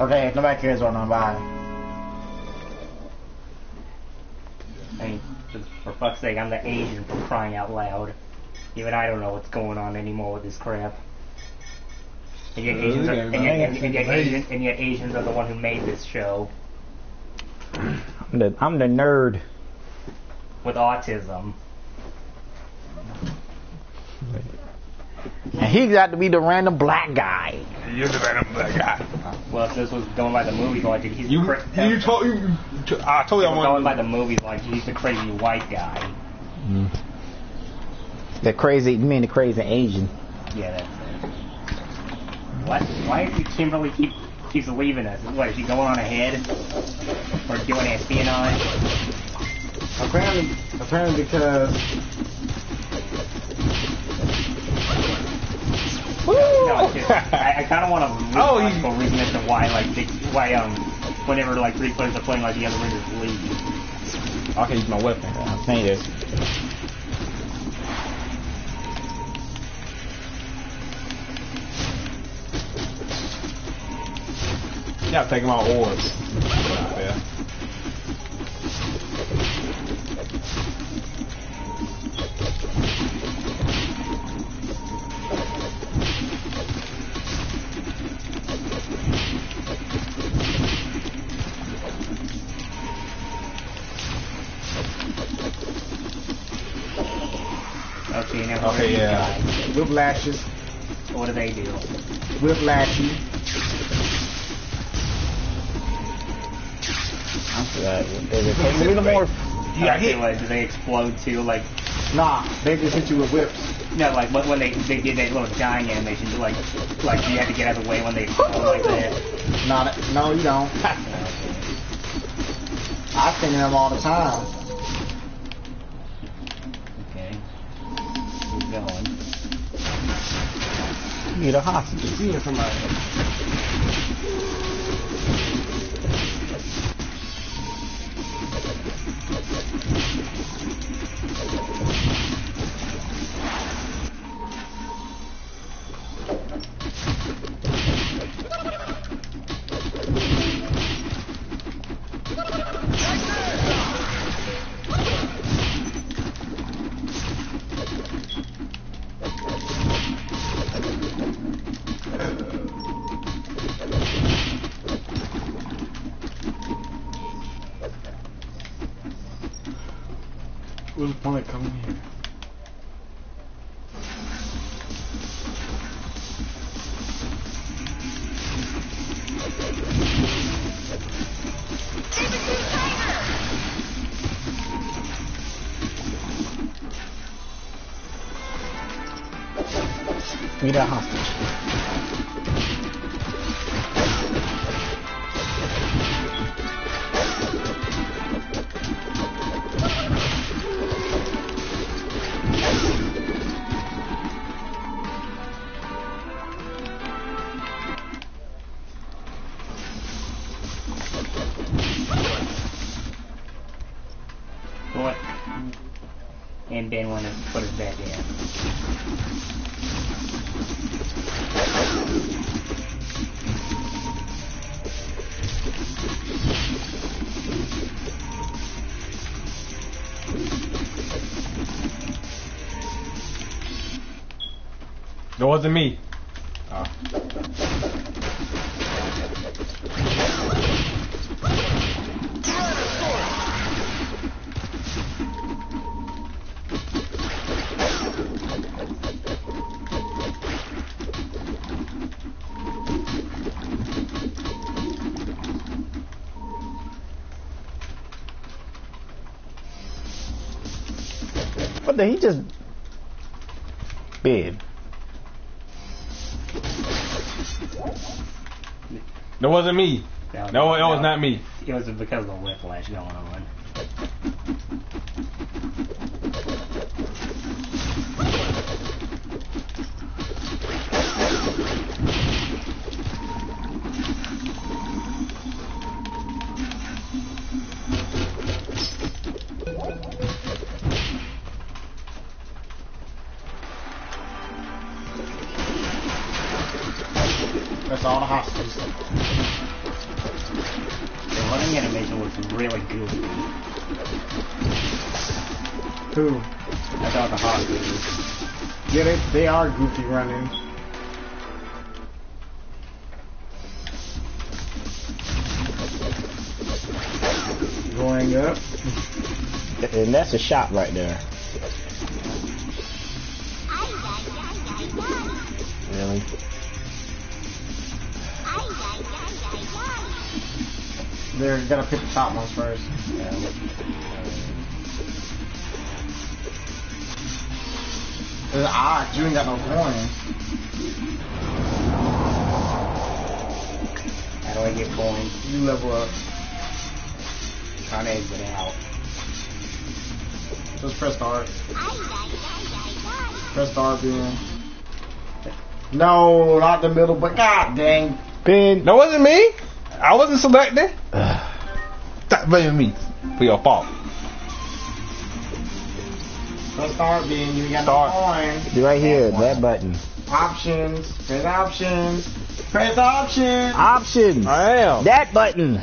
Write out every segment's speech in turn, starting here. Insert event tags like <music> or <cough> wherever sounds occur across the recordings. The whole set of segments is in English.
Okay, nobody cares what I'm buying. I mean, for, for fuck's sake, I'm the Asian for crying out loud. Even I don't know what's going on anymore with this crap. And yet, Asians are, and, yet, and, and, yet Asian, and yet Asians are the one who made this show I'm the, I'm the nerd. with autism. And he got to be the random black guy. You're the random black guy. Well, if this was going by the movie like he's You, the cra- you told you. I told you I if we're going by the movie like he's the crazy white guy. Mm. The crazy, you mean the crazy Asian? Yeah, that's it. What? Why is he Kimberly keep keeps leaving us? What is he going on ahead or doing espionage? Apparently, apparently because No, it's just, I, I kind of want to Oh, he- reason as to why like they, why um whenever like three players are playing like the other rangers leave. I can use my weapon. I think it's Yeah, taking my orbs. Whiplashes, What do they do? whiplashy. uh, is it a little more. Okay, he- what, do they explode too? Like Nah, they just hit you with whips. no, like when when they they did that little dying animation, like like you had to get out of the way when they explode like that. Not no, you don't. <laughs> I sing them all the time. Okay, keep going. Need a hostage. And went and put his back in. It wasn't me. What the? He just. Bib. That wasn't me. That No, it was not me. It was because of the whiplash going on. Who? I thought the hot hostages. Yeah, they, they are goofy running. Going up. And that's a shot right there. Really? They're gonna pick the top ones first. There's odds. You ain't got no coins. How do I get coins? You level up. Trying to exit out. Just press start. Press start, Ben. No, not the middle, but god dang. Ben. No, it wasn't me. I wasn't selected. Stop blaming me for your fault. Press start, Ben. You got Start. no coins. Right here, that button. Options. Press options. Press options. Options. I am. That button.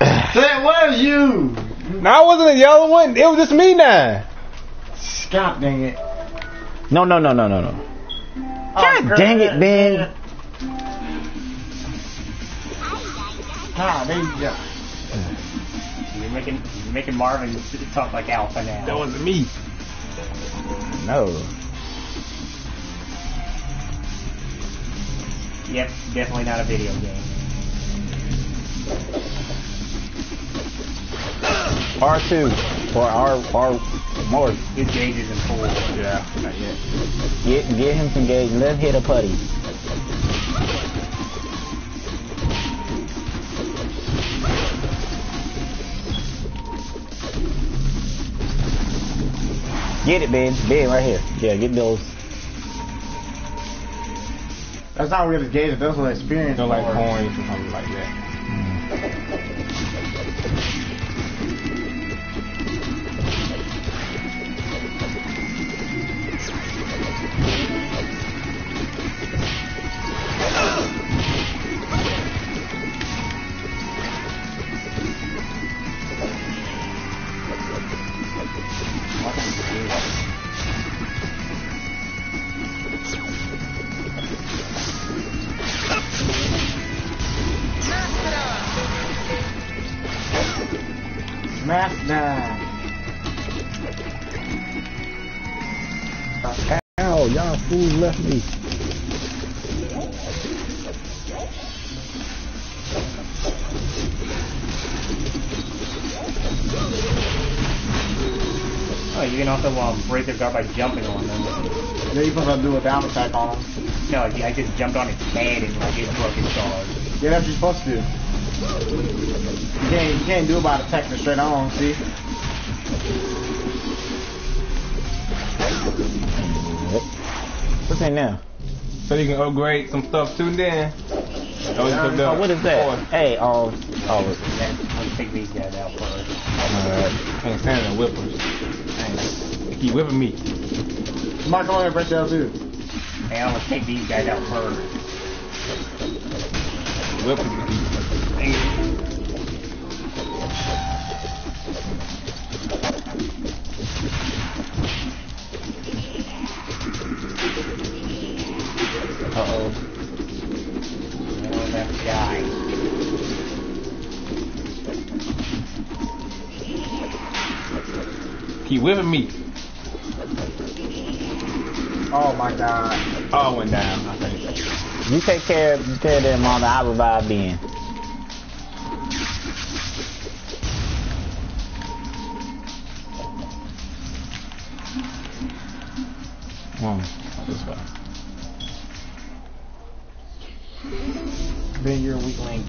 That was you. No, I wasn't the yellow one. It was just me now. God dang it. No, no, no, no, no, no. God dang it, Ben. Ah, there you go. Making you're making Marvin talk like Alpha now. That wasn't me. No. Yep, definitely not a video game. R2 or R R more. His gauge is in full. Yeah, not yet. Get get him some gauge. Let him hit a putty. Get it, Ben. Ben, right here. Yeah, get those. That's not really gauge. That's what experience. No like coins or something like that. Him. No, I just jumped on his head and like it broke its. Yeah, that's what you're supposed to do. You can't, you can't do it by attacking it straight on, see? What's that now? So you can upgrade some stuff too then. Oh, you took Oh, what is that? Hey, um, oh, Yeah, let's take these guys out first. alright. Can't stand the whippers. Dang. They keep whipping me. Mark, come on here, press L2. Hey, I'm gonna take these guys out first. Uh-oh. Oh, that guy. Keep whipping me. Oh my god. Oh, it went down. You take care of, you take care of them on the I revive Ben. Come on, this way. Ben, you're a weak link.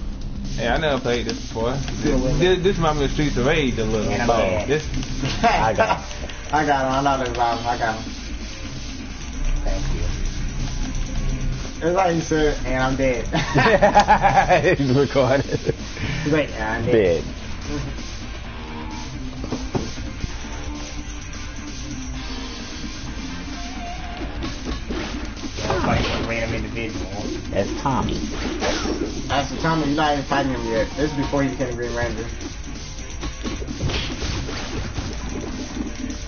Hey, I never played this before. This, this, this reminds me of Streets of Rage a little. And I'm but this, <laughs> I got I got him. I know this about him. I got him. It's like you said, and I'm dead. <laughs> it's recorded. He's like, yeah, I'm dead. Dead. Yeah, fight one random individual individual. That's Tommy. That's the time you're not even fighting him yet. This is before he became a Green Ranger.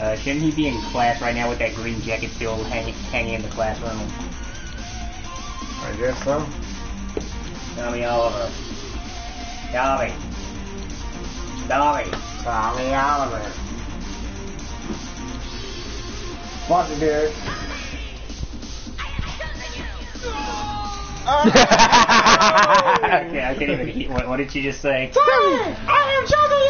Uh, shouldn't he be in class right now with that green jacket still hanging, hanging in the classroom? I guess so. Tommy Oliver. Tommy. Tommy. Tommy Oliver. Watch it, Derek. <laughs> Okay, I can't even hear. What, what did she just say? I am choking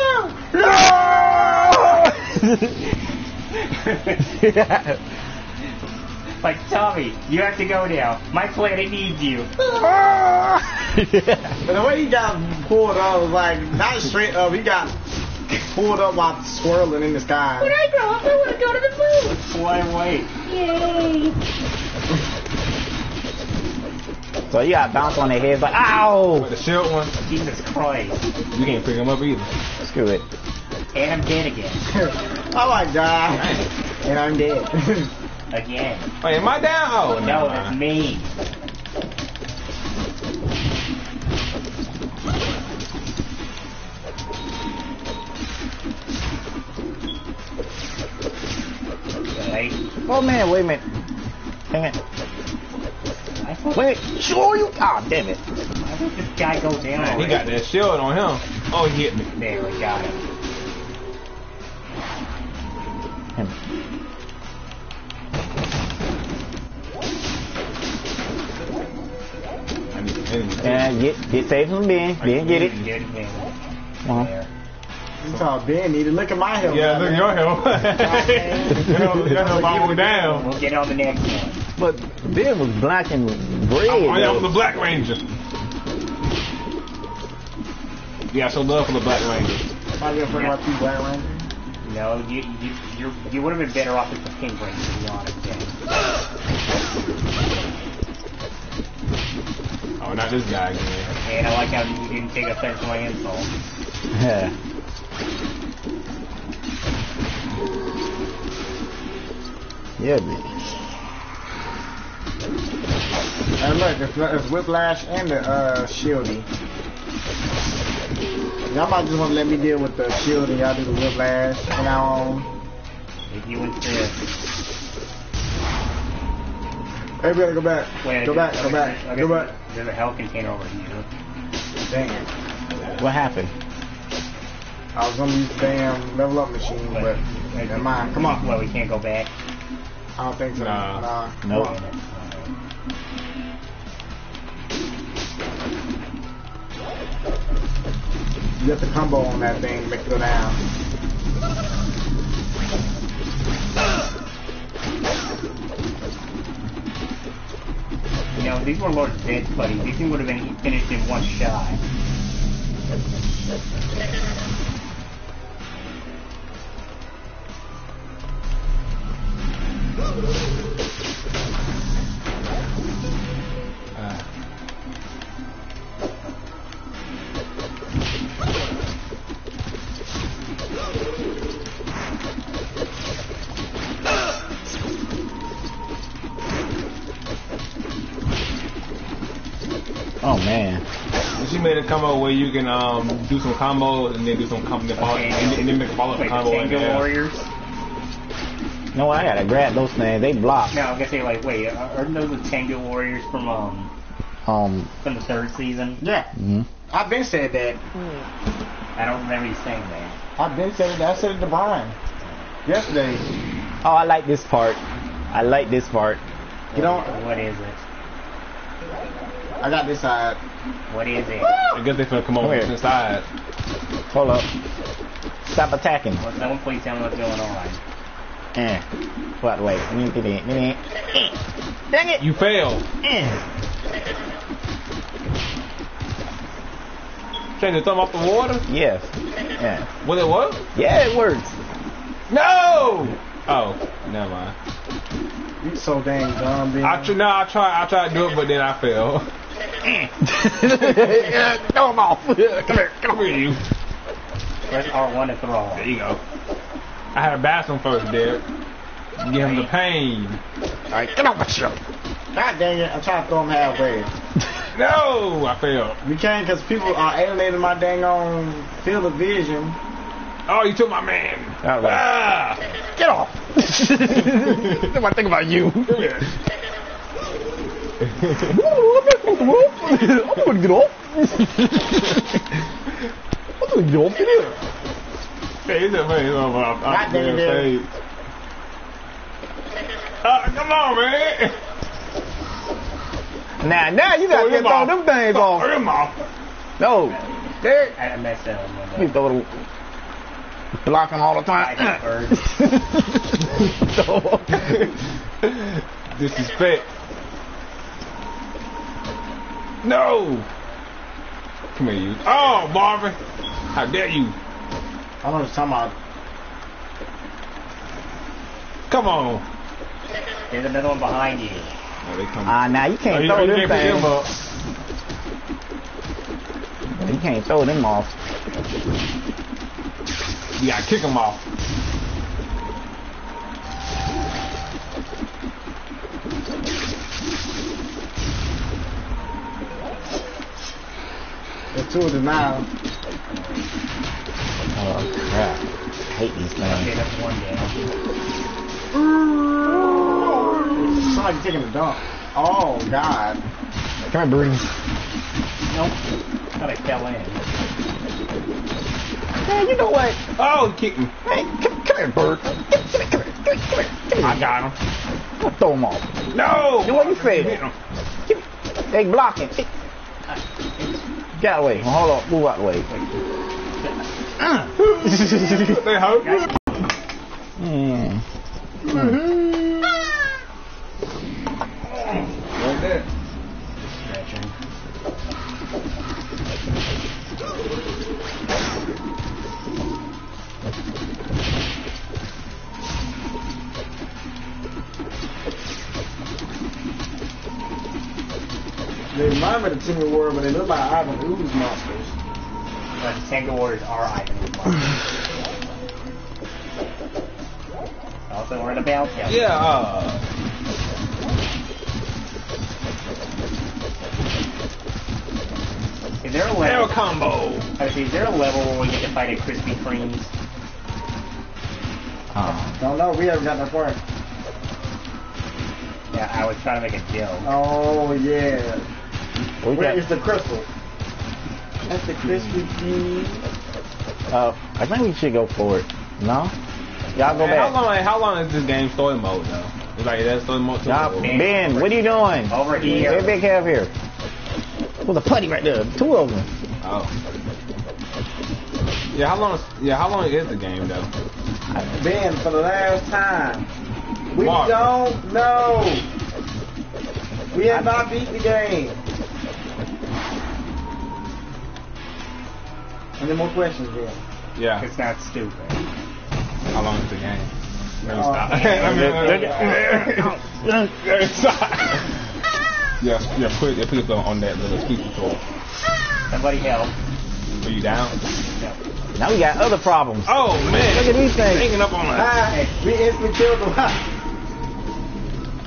you! <laughs> <laughs> like, Tommy, you have to go now. My planet needs you. <laughs> But the way he got pulled up was like, not straight up, he got pulled up while swirling in the sky. When I grow up, I want to go to the moon. Fly away. so you got bounce on their heads like, ow! With the shield one, Jesus Christ. you can't pick him up either. Screw it. And I'm dead again. <laughs> oh my god. And I'm dead. <laughs> Again. Wait, am I down? Oh, No, no. it's me. Oh man, wait a minute. Dang it. Wait, sure you. Ah, damn it. I thought this guy go down Man, he got that shield on him. Oh, he hit me. There, we got him. I need to enemy. And get get saved from Ben. Ben get it. Good man. Uh-huh. There. You saw Ben need to look at my health. Yeah, look at your help. your help, your help all the down. We'll get on the next one. But Ben was black and red. I'm, I'm the Black Ranger. Yeah, so love for the Black Ranger. Might be afraid about two Black Rangers. No, you you you you would have been better off as the Pink Ranger, to be honest. James. Oh, not this guy again. And I like how you didn't take offense to my insult. Yeah. <laughs> Yeah, bitch. And look, it's, it's Whiplash and the uh, Shieldy. Y'all might just want to let me deal with the Shieldy. and y'all do the Whiplash from now on. If you insist. Hey, we gotta go back. Wait, go back, I go back, I go back. There's a health container over here. Dang it. What happened? I was gonna use the damn level up machine, but never mind. Come on. Well, we can't go back. I don't think so. Nah. Nah. Nope. on. You got the combo on that thing, make it go down. You know, these were Lord Zedd's buddies. These things would have been finished in one shot. Uh, <laughs> she made combo where you can um do some combos and then do some combo Okay. and, and then make a follow up Wait, the combo. in Tango there. Warriors? No, I gotta grab those things. They block. No, I was gonna say, like, wait, are- aren't those the Tenga Warriors from, um, Um. from the third season? Yeah, mhm. I've been said that. I don't remember you saying that. I've been said that. I said it to Brian yesterday. Oh, I like this part. I like this part. You know, What is it? I got this side. What is it? I guess they finna come over Come from here. inside. Hold up. Stop attacking. Well, someone please tell me what's going on. Eh. What? Wait. Eh. Dang it. You fail. Eh. Change the thumb off the water? Yes. Yeah. Will it work? Yeah, it works. No! Oh, never mind. You so dang dumb, Ben. I tr- no, I try I tried to do it, but then I <laughs> failed. Throw him off. <laughs> Come here. Come here, you. Press R1 to throw. There you go. I had to bath him first, Derek. Give him the pain. All right, get off my show. God dang it, I'm trying to throw him halfway. <laughs> No, I failed. You can't because people are alienating my dang on field of vision. Oh, you took my man. All right. Ah. Get off. <laughs> if I think about you. Here. I'm gonna get off. I'm gonna get off here. Hey, he's my God dang it, Derek. Uh, come on, man. Now, now you gotta get throw them things Throw off. them off. No, Derek, I messed up. you throw them. Block him all the time. Disrespect. No. Come here, you. Oh, Marvin. How dare you? I don't know what talking about. Come on. There's another one behind you. Oh. Ah, now you Oh, can't you, throw you them can't pick him things. up. You can't throw them off. You gotta kick him off. There's two of them now. Oh crap! I hate these Okay, that's one down. Somebody taking a dump. Oh, God. Come here, Breeze. Nope. Thought I fell in. Man, you know what? Oh, he kicked me. Hey, come, come here, Bird. Come here, come here, come here, come here. Come here. I got him. I'll throw them off. No. Then what you Hit fail? him. Give me- They blocking. Hey. Get away. way. Hold on. Move out the way. They hurt. Mm. Right remind me of the Timmy Ward, but they look like Ivan Ooze monsters. But the Tenga Warriors are Ivan Ooze monsters. Also, we're in a bell town. Yeah. Uh, Is there a arrow level? combo. Okay, is there a level where we get to fight at Krispy Kreme's? Oh. Don't know. We haven't got that far. Yeah, I was trying to make a joke. Oh, yeah. We Where got, is the crystal? That's the Krispy Kreme. uh, I think we should go for it. No? Y'all go Man, how back. long? How long is this game story mode though? It's like that's story mode. too? Y'all, Ben, what are you doing? Over here. Hey, big have here. There's a putty right there. Two of them. Oh. Yeah. How long? Is, yeah. How long is the game though? Ben, for the last time. We Mark. don't know. We have not beat the game. Any more questions, Ben? Yeah. It's not stupid. How long is the game? Let me stop. Let me- stop. <laughs> Yeah, yeah. Put yeah, put it on, on that little speaker tool. Somebody help. Are you down? No. Now we got other problems. Oh man! Look at these things. Hanging up on that. Ah, we instantly killed them.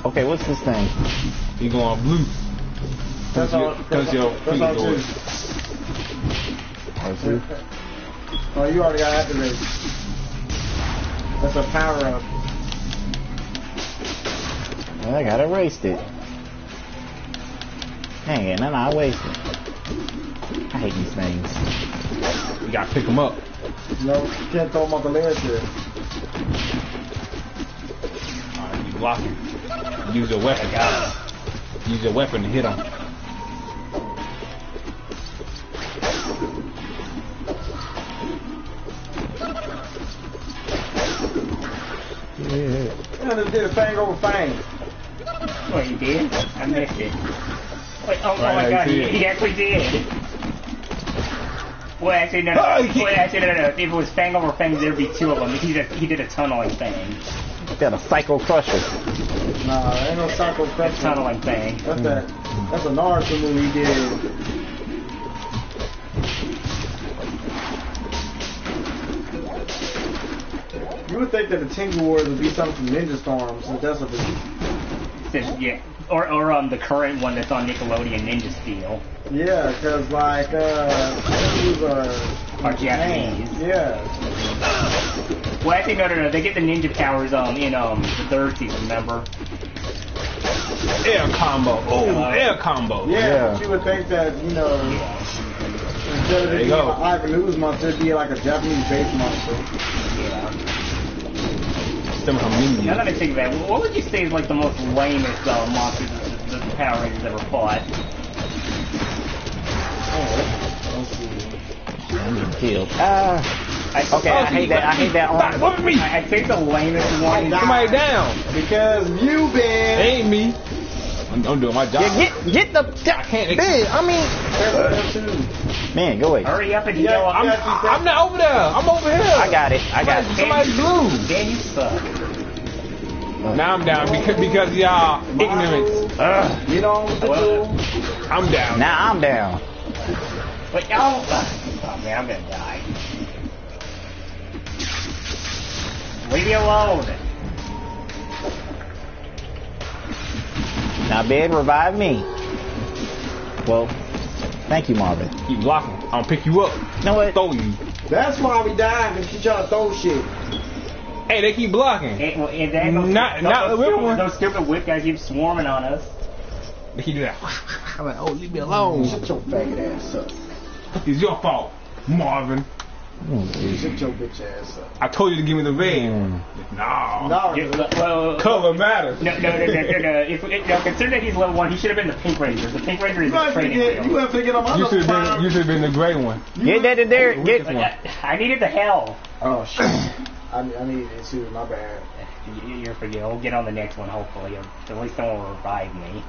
Okay, what's this thing? You going blue? That's all. Because your That's feet all go. too. Let's see. Oh, you already got activated. That's a power up. I gotta erased it. Dang it, then I wasted. I hate these things. You gotta pick them up. No, you can't throw them off the ledge here. Alright, you blocking. Use your weapon. Use your weapon to hit them. Yeah. I just did a thing over fang. Wait, you did? I missed it. Wait, oh, oh my god, he, he actually did. Well, actually, no, no. Oh, he- Wait, actually, no, no, no. If it was Fang over Fang, there'd be two of them. He did a, he did a tunneling thing. Got a psycho crusher. Nah, ain't no psycho A question. tunneling thing. That's that. That's a Naruto movie he did. You would think that the Tenga Warriors would be something from Ninja Storm, since that's what the Since, yeah, or or um the current one that's on Nickelodeon, Ninja Steel, Yeah, because like uh, these are are Japanese. yeah. Well, actually, no, no, no. They get the ninja powers um in um the third season. Remember? Air combo. Oh, air combo. Yeah, Yeah. but you would think that, you know, Yeah. instead of There you being go. an Ivan Ooze monster, it'd be like a Japanese based monster. Yeah. Them Now that I think of that, what would you say is like the most lamest uh, monster that the, the Power Rangers ever fought? Killed. Ah. I, Okay, I hate that. I hate that Stop on. whooping me. I, I think the lamest one. Somebody down. Because you been ain't me. I'm, I'm doing my job. Yeah, get get the. I can't. Man, I mean, man, go away. Hurry up and Yeah, heal up. I'm, I, I'm not over there. I'm over here. I got it. I got it. Somebody's blue. Dan, you suck. Now I'm down because, because of y'all ignorance. Ugh. you know Well, I'm down. Now I'm down. Wait, oh, oh man, I'm gonna die. Leave me alone. Now, Ben, revive me. Well, thank you, Marvin. Keep blocking. I'll pick you up. You know what? Throw you. That's why we died, because you trying to throw shit. Hey, they keep blocking. It, well, and then those, Not- those, not those, whip stupid, one. those stupid whip guys keep swarming on us. They keep doing that. <laughs> I'm like, oh, leave me alone. Shut your faggot ass up. It's your fault, Marvin. Shut your bitch ass up. I told you to give me the red. Mm. No. No, Yeah, well, Color matters. No, no, no, no, no, no. If, if, no, consider that he's level one, he should have been the Pink Ranger. The Pink Ranger is you the training get, you have to get on my You should have been. You should have been the gray one. Get that to Derek. Get. I, I needed the hell. Oh shit. <clears throat> I, I need it too. My bad. You- You're forgetting. We'll get on the next one, hopefully. At least someone will revive me.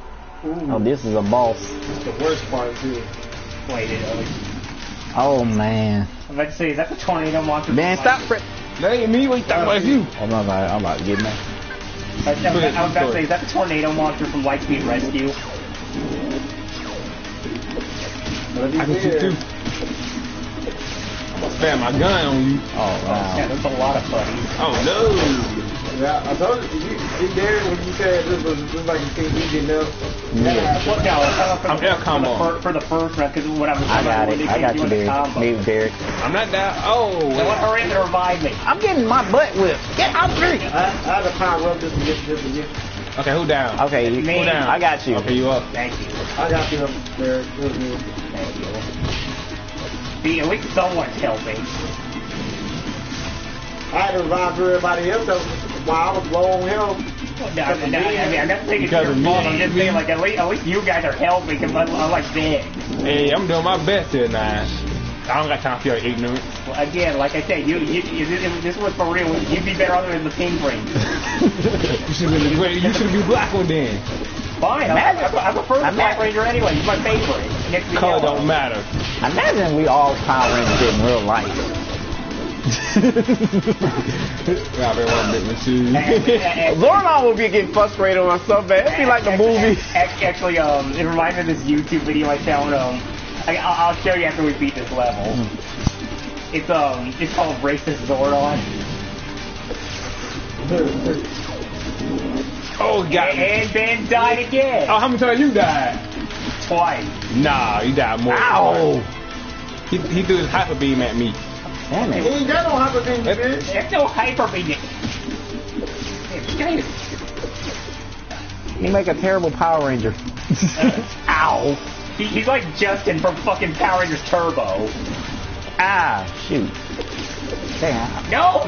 Ooh, Oh, this is a boss. the worst part too. Wait, it, uh, Oh man. I'm about to say, is that the tornado monster? Man, stop. Fr- That ain't me. What you talking about? You. I'm about, I'm about to get me. I, I, was- I was about to say, is that the tornado monster from Lightspeed Rescue? But if he I can shoot did, too. I'm gonna spam my gun on you. Oh Yeah, wow. there's a lot of buddies. Oh no. Yeah, I told you. You, you did when you said this was just like you think easy enough. Yeah. Well, no, uh, for, I'm the, air for, combo. the for the first round, because when I was I got it. I got you, doing the Derek. Me, Derek. I'm not down. Oh. Now, what hurry up and revive me. I'm getting my butt whipped. Get out free. I, I had to power up just to get this to get. Okay, who down? Okay, you, Me. down. I got you. Okay, you up. Thank you. I got you up there. It was me. Thank you. See, at least someone's helping. I had to revive everybody else though, while I was low on health. No, I, I, I mean, I'm not saying it's your of me. fault. I'm just saying, like, at least, at least you guys are helping because I'm, I'm like dead. Hey, I'm doing my best here, now. I don't got time for your ignorance. Well, again, like I said, you, you, you this, this was for real. You'd be better other than the Pink Ranger. <laughs> You should be. You should be black one then. Fine, I, I, I prefer the I'm Black not- Ranger anyway. He's my favorite. Next to Color don't matter. Imagine we all Power Rangers in real life. <laughs> Yeah, I been one bit with you. And- and- Zordon would be getting frustrated on something. It'd be like the movie. Ac- Actually, um, it reminds me of this YouTube video I found. Um, I, I'll I'll show you after we beat this level. It's um, it's called Racist Zordon. <laughs> Oh, got me. And then died again. Oh, how many times you died? Twice. Nah, you died more. Ow! He, he threw his hyper beam at me. Damn He it. ain't got no hyper beam, That's- bitch. There's no hyper beam. This guy is- You make a terrible Power Ranger. <laughs> Ow! He, he's like Justin from fucking Power Rangers Turbo. Ah, shoot. Damn. No!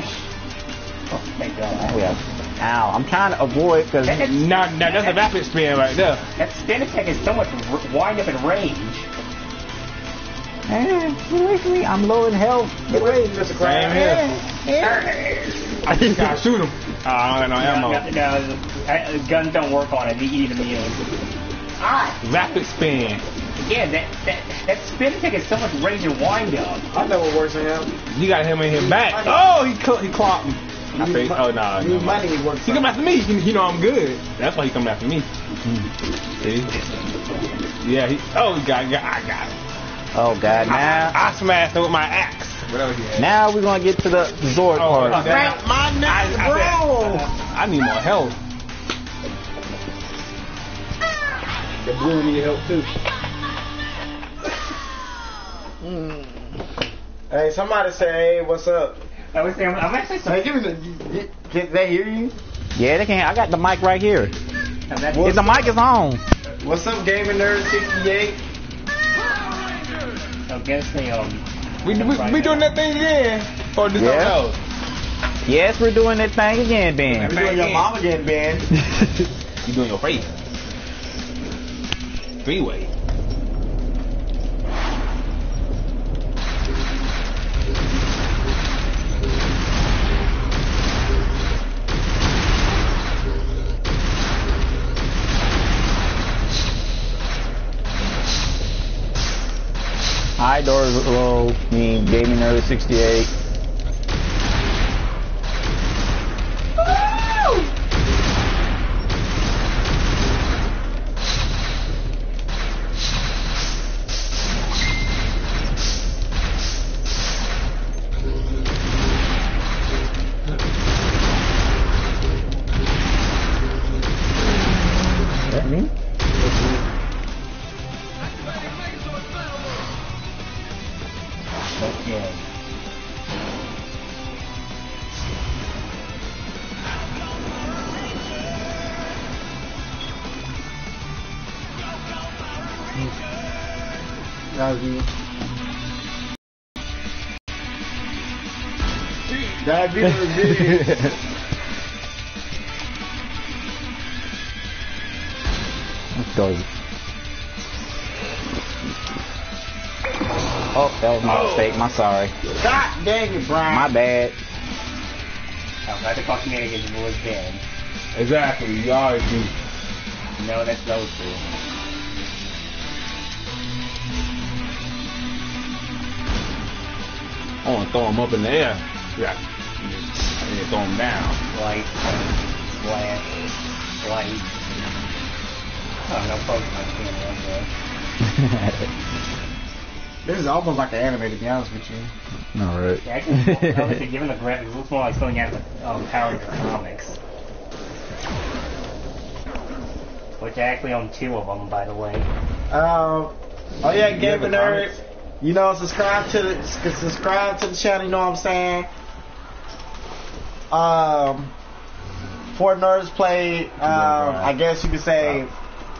Oh, thank God. Oh, yeah. Ow. I'm trying to avoid because. That- that's- Now, now that's a rapid spin right there. That spin attack is so much wind up and range. Release me. I'm low in health. Get away, Mr. Same Crab. here. no, I just gotta shoot him. Oh, I don't got no ammo. no, no, uh, guns don't work on it. He eat immune. Ah, Rapid spin. yeah, that, that that spin attack is so much range and wind up. I know what works on him. You got him in his back. Oh, he cl- he clocked me. I You say, mu- oh no, You no. money works. He come after me. He, he know I'm good. That's why he come after me. Mm-hmm. See? Yeah. He, oh, he got, got I got him. Oh, God. Now, I, I smashed him with my axe. Whatever he had. now we're going to get to the Zord Oh, part. okay. Crack my neck, I, I, bro. I need more help. The blue need help too. Mm. Hey, somebody say, hey, what's up? I was saying, I'm actually Hey, give me the. Can can they hear you? Yeah, they can. I got the mic right here. If the mic is on. What's up, Gaming Nerd 68? I guess they um. We, we, we doing that thing again? Or just Yeah. something else? Yes, we're doing that thing again, We Ben. doing your mom again, banned. <laughs> You doing your face. Three way. Hi, doors low. Me, gaming nerd 68. Diabetes was big. Let's go. Oh, that was my oh. mistake. My sorry. God dang it, Brian. My bad. I'm glad the fucking managers was dead. Exactly. You always do. No, that's so true. I want to throw him up in the air. Yeah. I need to throw him down. Light, slash, light. Oh, no Pokemon can't run there. <laughs> This is almost like an anime, to be honest with you. All right. Yeah, actually, obviously, given the graphics, it looks more like something out of the um, Power Rangers comics. Which I actually own two of them, by the way. Um, oh yeah, You Gaming Nerd. You know, subscribe to the subscribe to the channel. You know what I'm saying? Um, Four Nerds play. Um, I guess you could say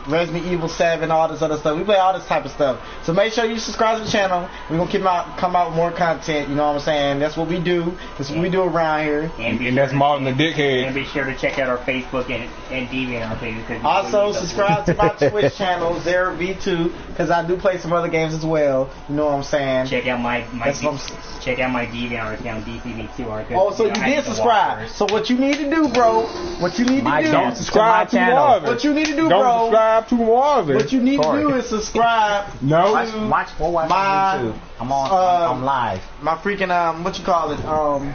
Resident Evil 7, all this other stuff. We play all this type of stuff. So make sure you subscribe to the channel. We're gonna keep out come out with more content. You know what I'm saying? That's what we do. That's what we do around here. And, be And sure that's Martin the Dickhead. and be sure to check out our Facebook and, and DeviantArt page. because- Also, subscribe to my <laughs> Twitch channel, Zero V2, because I do play some other games as well. You know what I'm saying? Check out my my That's what I'm D- check out my DeviantArt account DCV2R. Oh, so you did subscribe. So what you need to do, bro? What you need My to do? channel. Subscribe to channel. Marvin. What you need to do, Don't bro? subscribe to Marvin. What you need Sorry. to do is subscribe <laughs> No. Watch, watch, we'll watch My, on YouTube. I'm on. uh, I'm live. my freaking um, what you call it? Um,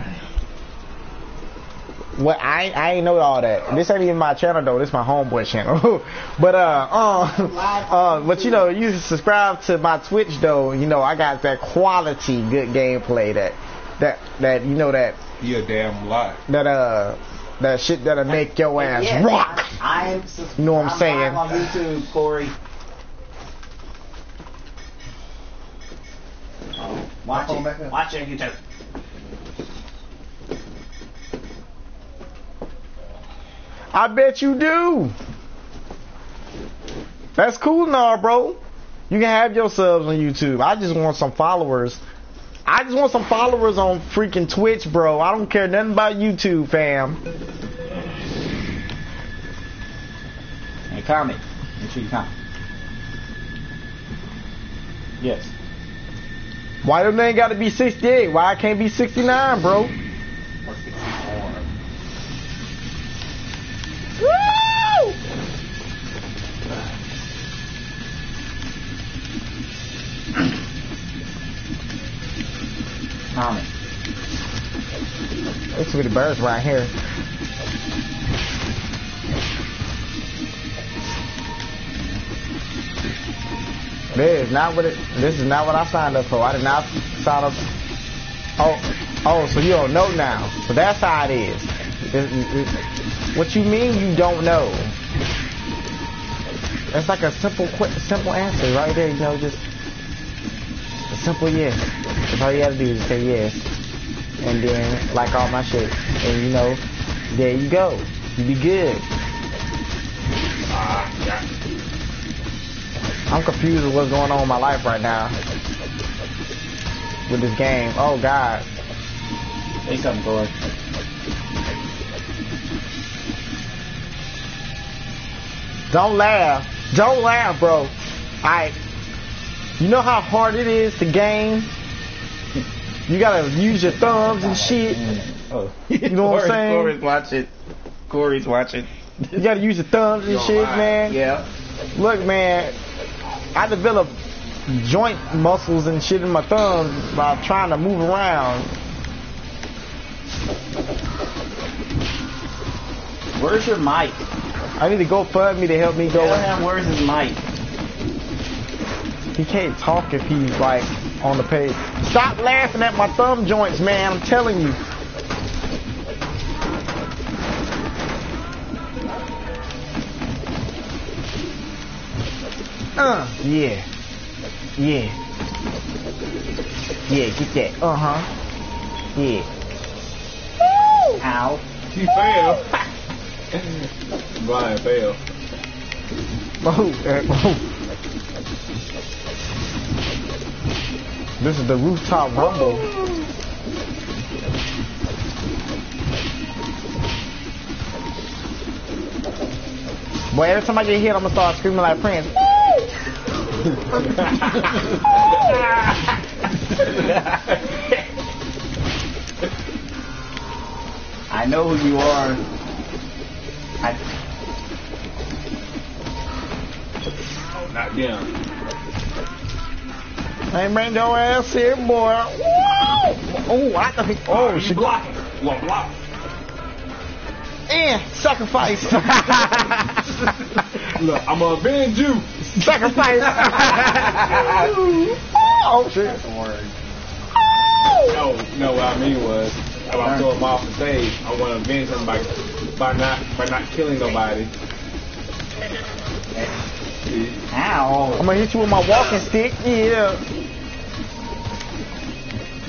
Well, I I ain't know all that. This ain't even my channel though. This my homeboy channel. <laughs> but uh, uh, <laughs> uh, but you know, you subscribe to my Twitch though. You know, I got that quality good gameplay that that that you know that You a damn lie. that uh that shit that'll make your ass Yeah, rock. I am. You know what I'm I'm saying? live on YouTube, Corey. Oh, watch phone it. Watch it on YouTube. I bet you do. That's cool now, bro. You can have your subs on YouTube. I just want some followers. I just want some followers on freaking Twitch, bro. I don't care nothing about YouTube, fam. And comment. Make sure you comment. Yes. Why them ain't got to be 68? Why I can't be 69, bro? Too many birds right here. This is not what it. This is not what I signed up for. I did not sign up. Oh, oh, so you don't know now. So that's how it is. It- it- what you mean you don't know? That's like a simple, quick, simple answer right there. You know, just a simple yes. That's all you gotta do is say yes, and then like all my shit, and you know, there you go. You be good. Yeah. I'm confused with what's going on in my life right now with this game. Oh God. Say something, Corey. Don't laugh. Don't laugh, bro. I. You know how hard it is to game. You gotta use your thumbs and shit. Oh. You know what I'm saying? Corey's watching. Corey's watching. You gotta use your thumbs and shit, man. Yeah. Look, man. I developed joint muscles and shit in my thumbs by trying to move around. Where's your mic? I need to go fund me to help me go. Where's his mic. He can't talk if he's like on the page. Stop laughing at my thumb joints, man. I'm telling you. Uh, yeah. Yeah. Yeah, get that. Uh huh. Yeah. Ow. He fell. <laughs> Brian fell. Oh, oh. This is the rooftop rumble. Boy, every time I get hit, I'm gonna start screaming like Prince. <laughs> I know who you are. I, Not them. Hey, bring your ass here, boy. Oh, I think. Oh, she blocking. Block, block. Eh, sacrifice. <laughs> Look, I'm gonna avenge you. sacrifice. <laughs> oh, shit. No, no, what I mean was, if I throw him off the stage, I want to avenge him by, by not by not killing nobody. ow. I'm gonna hit you with my walking stick. Yeah.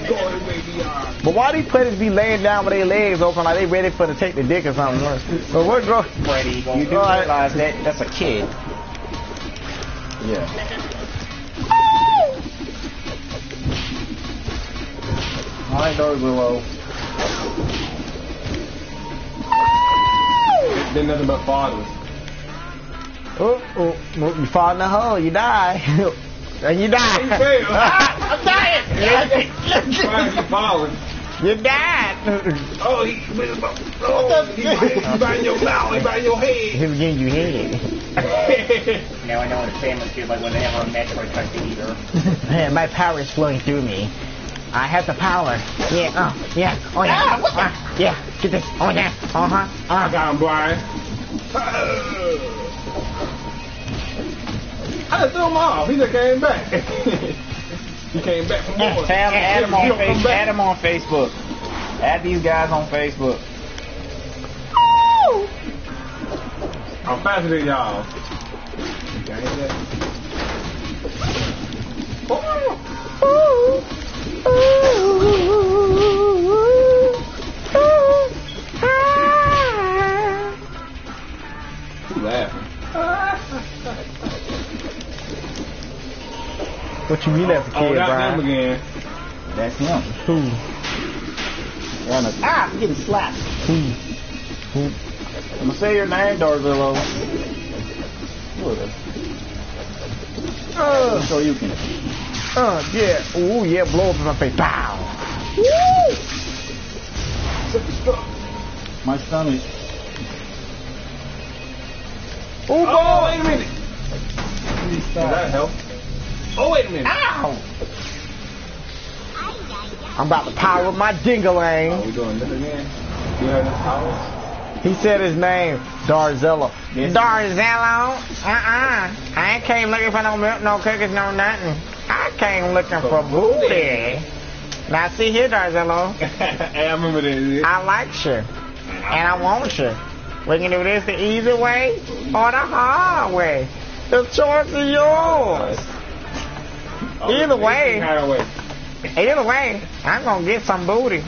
Go away, VR. But why these players be laying down with their legs open like they ready for to take the dick or something? But what grow? Freddy, you do right. realize that that's a kid. Yeah. All right, Dory Willow. They're nothing but fathers. Oh, oh, oh, you fall in the hole, you die. <laughs> and you die. I'm dying. Why is falling? you died. Oh, he, oh, he, he biting your mouth, he biting your head. Him getting you head. Now I know what Samus feels like when they have a Metroid tries to eat her. My power is flowing through me. I have the power. Yeah, oh, yeah, oh yeah. Uh, yeah, get this. Oh yeah, uh-huh. I Uh. got him, Brian. I just threw him off. He just came back. he came back from more. Add, add him on He'll Facebook. back. Add him on Facebook. Add these guys on Facebook. I'm faster than y'all. Who laughing? What you mean that's a kid, Oh, not Brian? them again. That's him. Who? I'm ah, I'm getting slapped. Who? Who? I'm gonna say your name, Darzillo. Who is it? Uh, So you can. uh, yeah. Ooh, yeah, blow up in my face. Pow. My stomach. Ooh, Oh, boy. wait a minute. Did that help? Oh, wait a minute. Ow. I'm about to power up my dingalang. Are we doing this again? You heard this house? He said his name, Darzello. Yes. Darzello? Uh-uh. I ain't came looking for no milk, no cookies, no nothing. I came looking for oh. booty. Now see here, Darzello. <laughs> hey, I remember this. I like you. And I want you. We can do this the easy way or the hard way. The choice is yours. Either way. Either way. I'm gonna get some booty.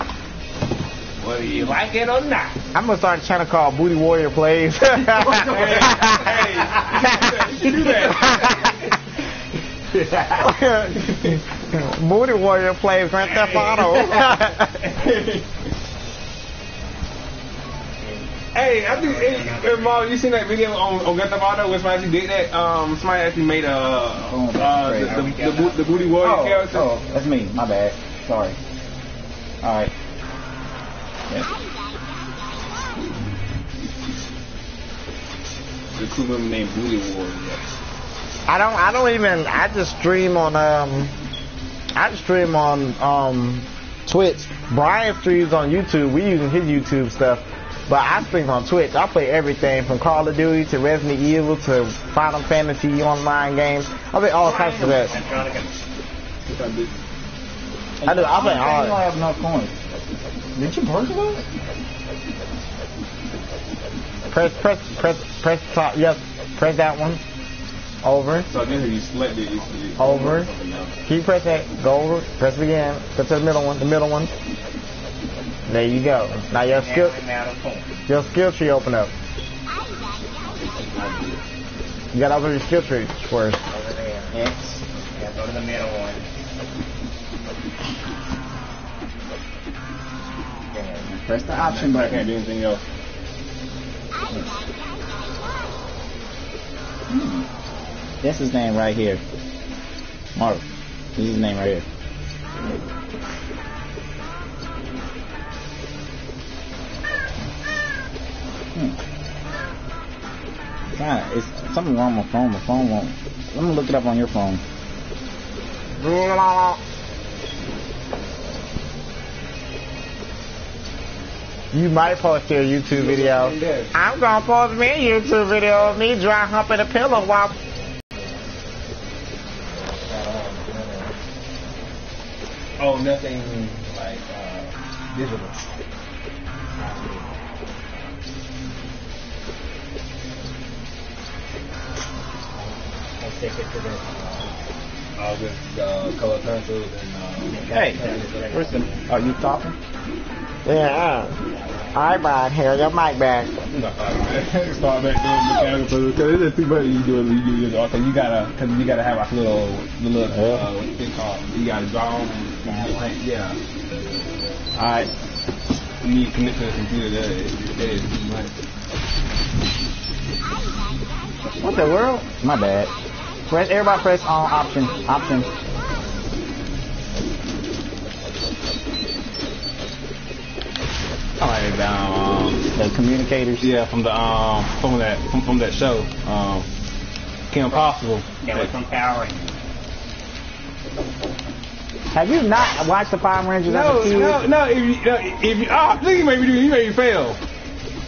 Whether you like it or not. I'm gonna start a channel called Booty Warrior Plays. <laughs> hey, you can do <laughs> Booty Warrior Plays Grand Theft Auto. <laughs> Hey, I think, hey, hey, Mark, you seen that video on, on Grand Theft Auto where somebody actually did that? Um, somebody actually made a, Oh, uh, great. the, the, the, boot- the Booty Warrior Oh, character. oh, that's me. My bad. Sorry. All right. Yeah. The crew member named Booty Warrior. I don't. I don't even. I just stream on. Um. I just stream on um, Twitch. Brian streams on YouTube. We using his YouTube stuff, but I stream on Twitch. I play everything from Call of Duty to Resident Evil to Final Fantasy online games. I play all types of that. I do. I play You don't have enough coins. Did you purchase those? Press, press, press, press top. Yes, press that one. Over. So then you select it, you see Over. something else. Keep pressing it. Go over. Press it again. Go to the middle one. The middle one. There you go. Now your skill, Now your skill tree open up. You gotta open your skill tree first. Over there. X. Yeah, go to the middle one. Press the option but I can't do anything else. Hmm. That's his name right here. Mark. This is his name right here. Kinda, it's something wrong with my phone. My phone won't. Let me look it up on your phone. You might post your YouTube video. I'm gonna post me a YouTube video of me dry humping a pillow while. Oh, nothing like uh, digital. Take it to the. All just uh, color pencils and uh, Hey, where's the? Are you talking? Yeah. Alright, Brian, here, your mic back. Start back doing mechanical because it's too much. You do it. You do it. Okay, you gotta, cause you gotta have like a little, the little, uh, what's it called? You gotta draw them. Yeah. All right. You need to connect to the computer. That is, that is too much. What the world? My bad. Press. Everybody press on option. Option. I like um, The communicators. yeah, from the um, from that, from, from that show, um, Kim Possible. That was from Power Rangers. Have you not watched the Power Rangers No, as a kid? no, no. If you, no, if you, ah, look, you made me do, you made me fail.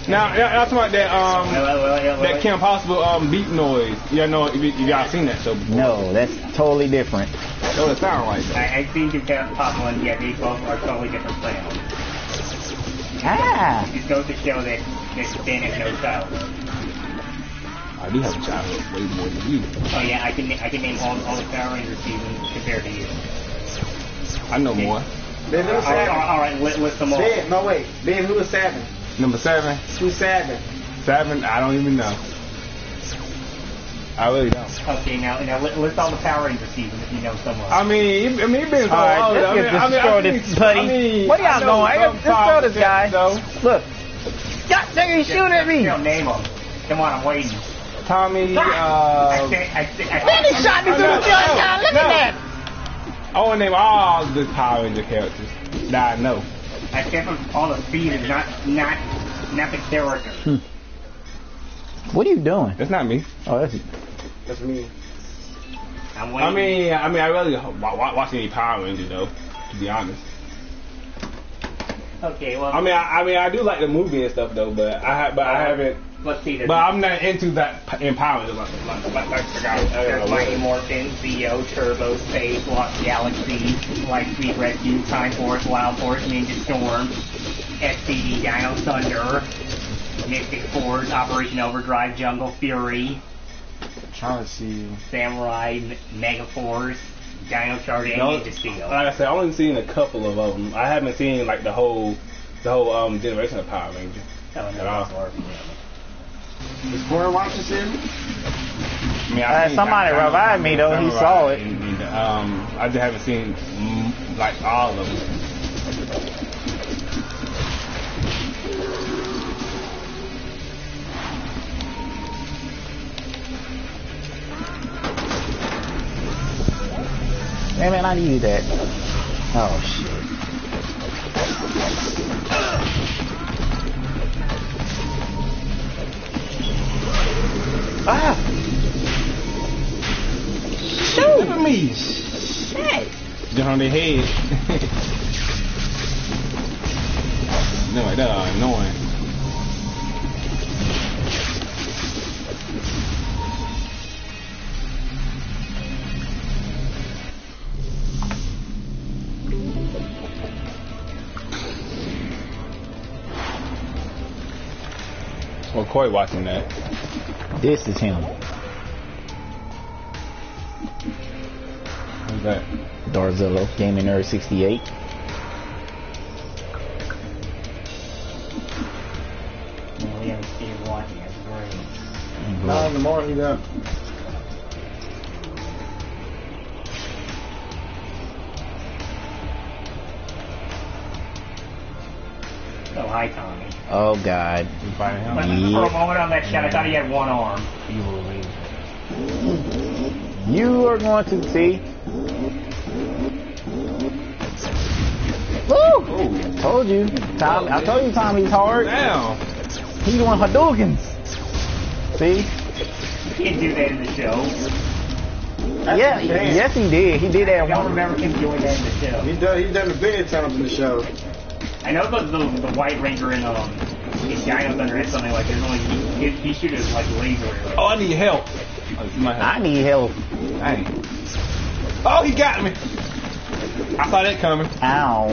Now, now, now talking about that, um, Well, well, well, well, that Kim Possible, um, beat noise. You know, if, you, if y'all seen that show before. No, that's totally different. That's what it sound like. I, I seen the pop one. Yeah, they both are totally different sounds. Ah, It goes to show that that Ben has no childhood. I do have a childhood way more than you. Oh yeah, I can I can name all, all the Power Rangers seasons compared to you. I know more. Ben, who All was right, seven? all right, list, list them all. Ben, no wait. Ben, who was seven? Number seven, Who's seven? seven. I don't even know. I really don't. Okay, now now list all the Power Ranger seasons if you know someone. I mean, I mean, it been so All right, long. let's I get mean, this I mean, I this mean, putty. I mean, What are y'all I know doing? Let's throw this guy. Though. look. God dang, he's shooting at me. You don't name them. Come on, I'm waiting. Tommy. I Uh, said, I said, I Man, he shot me through the gun. Look No. at that. I want to name all the Power Ranger characters that I know. I said from all the seasons, not not not the character. What are you doing? That's not me. Oh, that's That's me. I'm waiting. I mean, I mean, I really wa- wa- watch any Power Ranger though. To be honest. okay, well, I mean, I, I mean, I do like the movie and stuff though, but I but I uh, haven't. Let's see. There's, But I'm not into that p- in Power Like, like, like, like, like, I, I there's don't know Mighty. Morphin, Zeo, Turbo, Space, Lost Galaxy, Lightspeed Rescue, Time Force, Wild Force, Ninja Storm, SPD, Dino Thunder, Mystic Force, Operation Overdrive, Jungle Fury, trying to see. Samurai, Mega Force, Dino Charge, and No, Ninja Steel. like I said, I only seen a couple of them. I haven't seen like the whole, the whole um generation of Power Rangers. Oh, no, at that's all. Horrible. Is Corey watching series? I mean, Uh, I've seen somebody Dino- revived me, though. He saw it. and- and, um, I just haven't seen like all of them. Hey man, I need that. Oh shit. Ah! Look at me, Shit! just on their head. no, like that are annoying. Well, Corey watching that. This is him. Who's that? Darzillo, Gaming Nerd 68. Well, we haven't seen great. Not in the morning, though. Oh, hi, Tommy. Oh god. You fighting him? But Yeah. For a moment on that shot, I thought he had one arm. You will leave. You are going to see. Woo! Told you. Tom, I told you Tommy's hard. Down. He's doing Hadoukens. See? He didn't do that in the show. yeah, yes he did. He did I that don't one. remember him doing that in the show. He done, he done the big times in the show. I know the, the, the White Ranger in um in Dino Thunder had something like there's only he, he shoots like laser arrows. Oh, I need help. Oh, you might have. I need help. Dang. Oh, he got me. I saw that coming. Ow.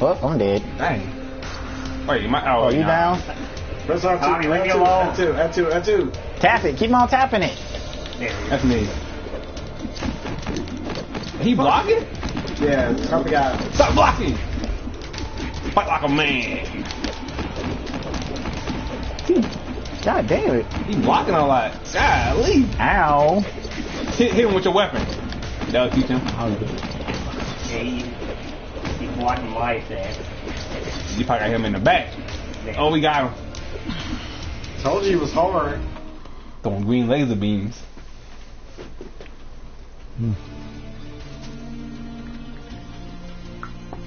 Oh, I'm dead. Dang. Wait, my oh, Oh, you down? Press R2. Tommy, leave me R2, alone. R2, R2, R2. Tap it. Keep on tapping it. There. That's me. He blocking? Yeah, Tommy got Stop blocking! Fight like a man. God damn it. He blocking a lot. Golly. Ow. Hit, hit him with your weapon. That'll teach him. Yeah, he, he's blocking my attack. You probably got him in the back. There. Oh, we got him. Told you he was hard. Throwing green laser beams. Unless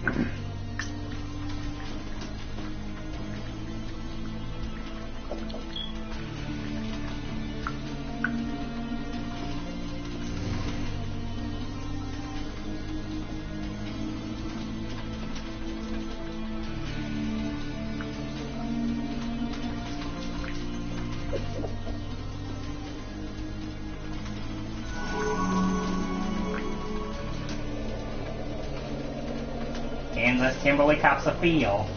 Welcome. Kimberly cops a feel.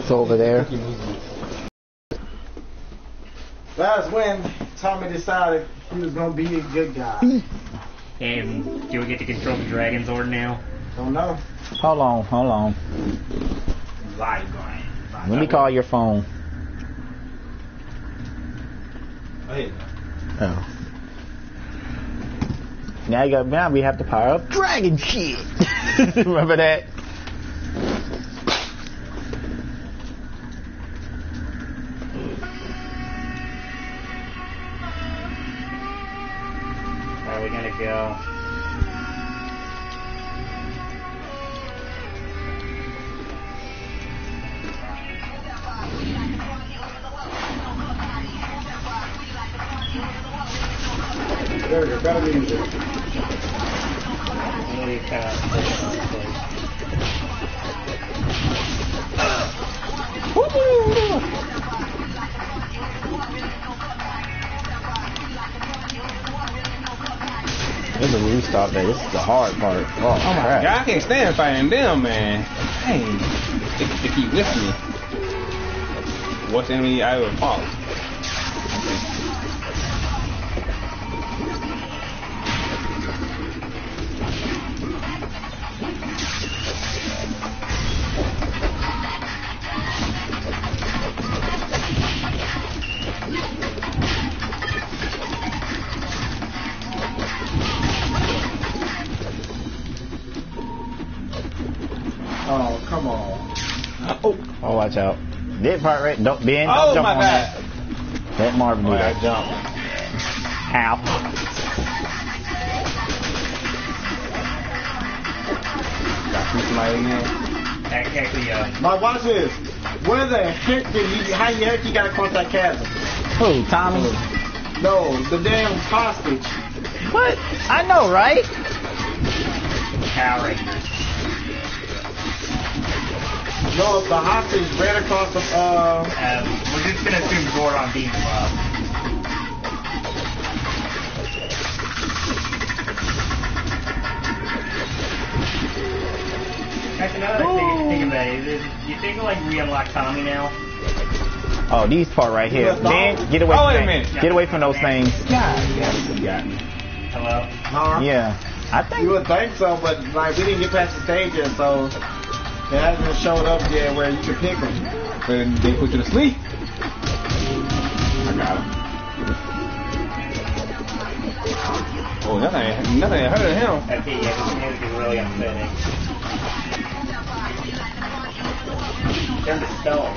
It's over there. That's when Tommy decided he was gonna be a good guy. And do we get to control the dragon's Zord now? Don't know. Hold on, hold on. Zygon. Let me call your phone. Hey. Oh. Now you got now we have to power up dragon shit. <laughs> Remember that? We the hard part. Oh, Oh my crap. god, I can't stand fighting them, man. Dang. They, they keep with me. What's enemy I ever fought? Ben. Don't oh jump my on bad. that. Let Marvin do Oh, that. that jump. Ow. Got shoot somebody again. Actually, uh, Mike, watch this. Where the heck did he, how the heck he got across that chasm? Who? Tommy? No, the damn hostage. What? I know, right? Power No, the hostage ran across the, uh, Um, we're just gonna assume Zordon beat him up. That's another thing to think about it. is You think like we unlock Tommy now? Oh, these part right here. Yeah, Ben, get away Oh, from wait a minute. Get away from those things. God, yeah, you got me. Hello? huh? Yeah. I think. You would think so, but like we didn't get past the stage yet, so it hasn't showed up yet where you can pick them. But then they put you to sleep. I got him. Oh, nothing, ain't- nothing ain't hurt him. Okay, yeah, this is really upsetting. To stone.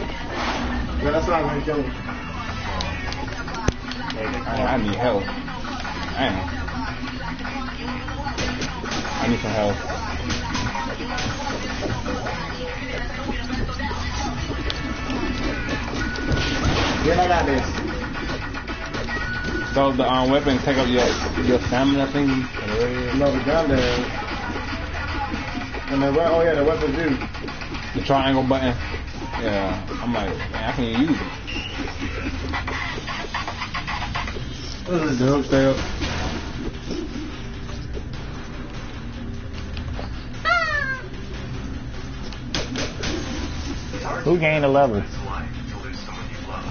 Yeah, that's not gonna kill him. I, I need help. Damn. I need some help. Yeah, I got this. So the um, weapon take up your your stamina thing. No, the gun there. And the oh yeah, the weapon too. The triangle button. Yeah, I'm like, man, I can't use it. The hook stay up. Who gained a level?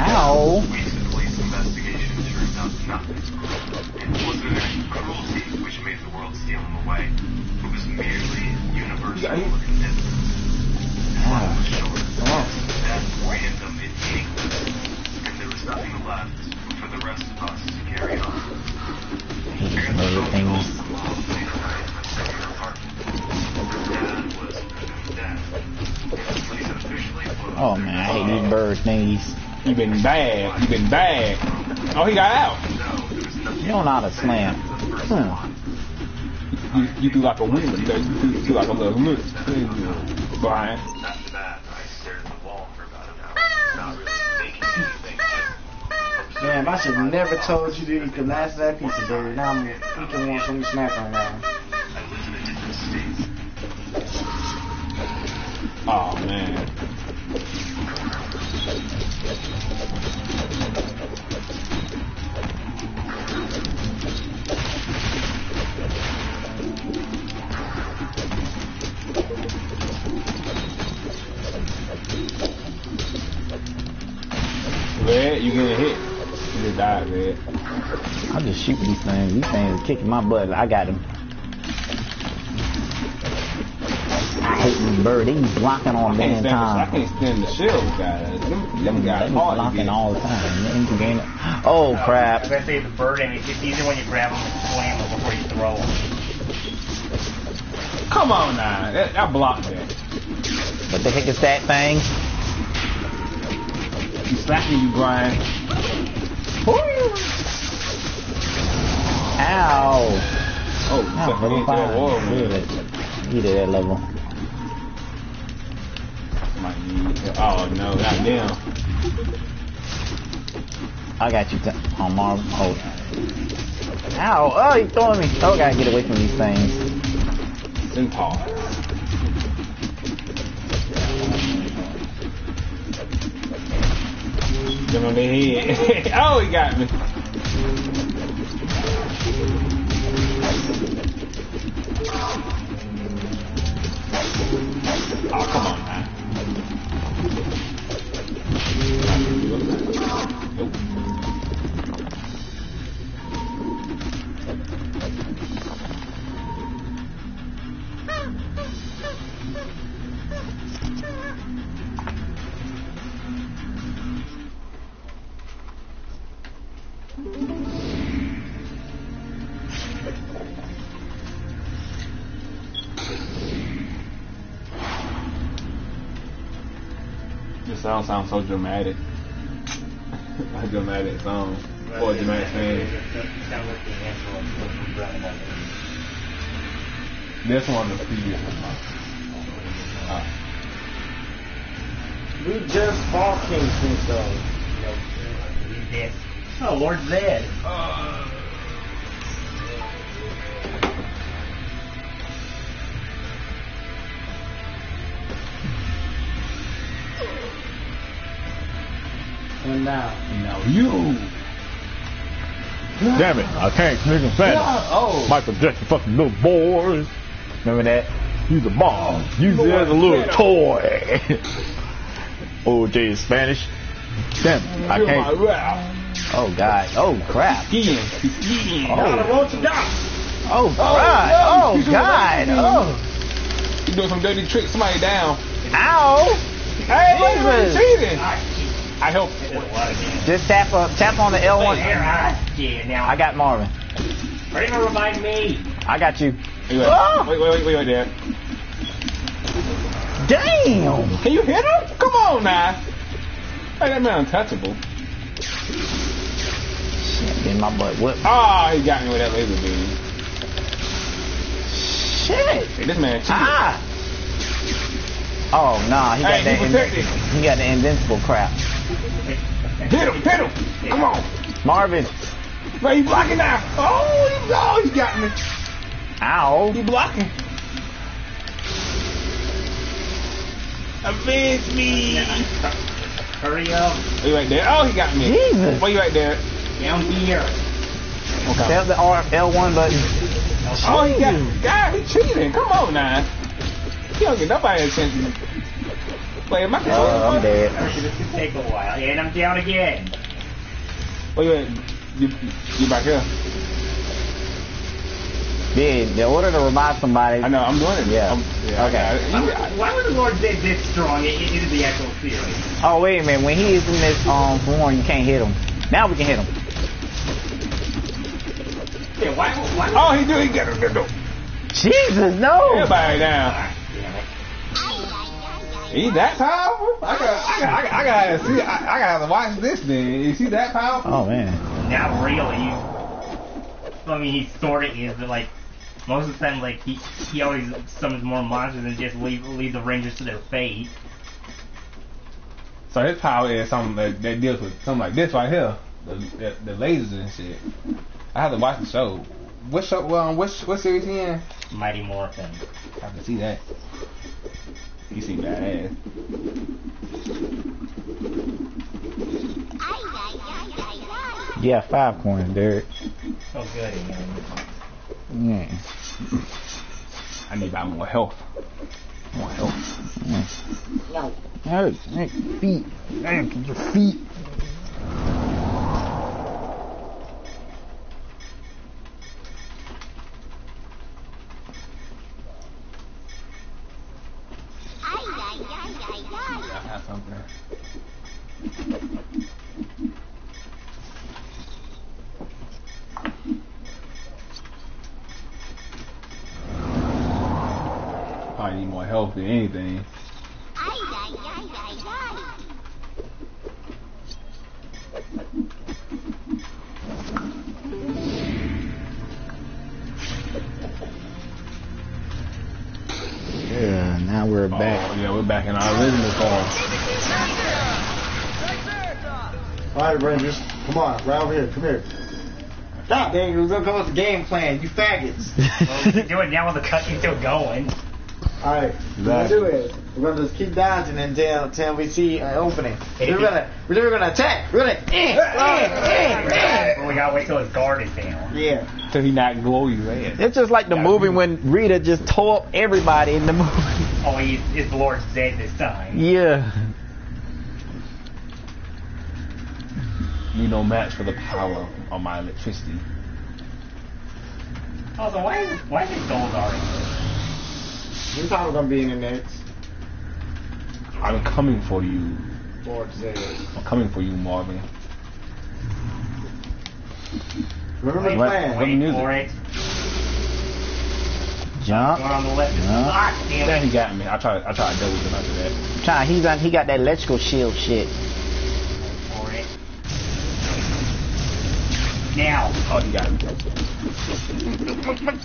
Ow. police investigation turned out nothing. It wasn't an cruelty which made the world steal him away. It was merely universal resistance. That weighted them in meaningless, and there was nothing left for the rest of us to carry on. Everything. Dad was dead. Police officially put Oh man, I hate these bird thingies. You been bad. You been bad. Oh, he got out. You don't know how to slam. Hmm. You, you do like a wing. You do, you do like a little look. Brian. I stared at the wall for about an hour, not really thinking. Damn, I should have never told you to eat the last of that pizza, baby. Now I'm eating one from snack on now. I lived in a different state. Oh man. I'll just shoot these things. These things are kicking my butt. I got them. I hate these bird. They be blocking all I the can't damn stand, the, I can't stand the shield guys. Them, them guys They be hard blocking all the time. They can. Oh uh, I was crap. gonna say the bird, and it's just easier when you grab them and slam them before you throw them. Come on now. That, I blocked that. What the heck is that thing? He's slapping you, Brian. Ow. Oh, suck level five. Look man. at that. Did that level. Might need- Oh no, goddamn. I got you on Marv. Oh. Ow. Oh, he's throwing me. Oh, gotta get away from these things. Centaur. Get him the head. <laughs> oh, he got me. Song sounds so dramatic. a dramatic song for a dramatic fan. Sounds like the answer of Dragon Ball. This one the previous one. Uh, We just fought King Sphinx. Read this. Oh, Lord Zedd. And now. now you. Damn it, I can't sneak and fast. Oh. Michael Jackson fucking little boy. Remember that? He's a bomb. Use it as a little toy. <laughs> OJ is Spanish. Damn it, I can't. Oh, God. Oh, crap. He's. Oh. oh, oh, God. Oh, God. Oh. He's doing some dirty tricks. Somebody down. Ow. Hey, at Jesus. cheating. Shit. I help. Did a lot of damage. Just tap up, tap on the L1. there, ah. Now, I got Marvin. Ready to revive me. I got you. Wait, wait, Ah! wait, wait, wait, wait, wait there. Damn. Can you hit him? Come on now. Hey, that man untouchable. Shit, getting my butt whipped. Ah, he got me with that laser beam. Shit. Hey, this man cheated. Ah. Oh, nah. He got Hey, that. he protected. he got the invincible crap. Hit him, hit him. Come on. Marvin. Man, he blocking now. Oh, he, oh, he got me. Ow. He blocking. Avenge me. Hurry up. Oh, Are you right there? Oh, he got me. Jesus. Where you right there? Down here. Okay. Tap the R L1 button. Oh, he got God, he cheating. Come on now. He don't get nobody attention. Wait, am I Oh, I'm dead. Okay, this could take a while. And I'm down again. Wait, wait. You, you back here? Yeah, the order to revive somebody. I know, I'm doing it. Yeah. I'm, yeah Okay. I got. Why You was, got it. why was the Lord Zedd this strong? It, it is the actual theory. Oh wait a minute, when he is in this um form, you can't hit him. Now we can hit him. Yeah, why, why, Oh, he do. He get him. Him. Jesus, no! Everybody down. He that powerful? I got, I got, I got, I gotta see. I, I gotta watch this thing. Is he that powerful? Oh man. Not really. I mean, he sort of is, but like most of the time, like he he always summons more monsters and just leave leave the Rangers to their fate. So his power is something that, that deals with something like this right here, the, the, the lasers and shit. I have to watch the show. What show? Well, what what series he in? Mighty Morphin. I have to see that. He seem badass. Yeah, five coins, Derek. So good, man. Yeah. I need about more health. More health. No. Hurt. Hey, feet. Man, your feet. I have something. probably need more help than anything. Yeah, now we're oh, back. Oh, yeah, we're back in our original form. Alright, Rangers. Come on, right over here. Come here. Stop, dang, we're gonna come up with the game plan, you faggots. Well, we can do it now with the cutscene still going. Alright, what we're gonna do is we're gonna just keep dodging until until we see an opening. We're gonna we're never gonna attack. We're gonna eh, eh, eh, But we gotta wait till his guard is down. eh. Yeah. Till he not glow you ass. It's just like the movie when Rita just tore up everybody in the movie. Oh, he is the Lord Zedd this time. Yeah. You no match for the power of my electricity. Also, why is why is his Goldar in this? We thought we are gonna be in the next. I'm coming for you. Lord Zedd. I'm coming for you, Marvin. Remember the What- plan. what- Wait music. for it. Jump. Going on the left. Yeah. Ah, damn Then he got me. I tried. I tried to double him after that. Try, he's on, he got that electrical shield shit. Now. Oh, he got me.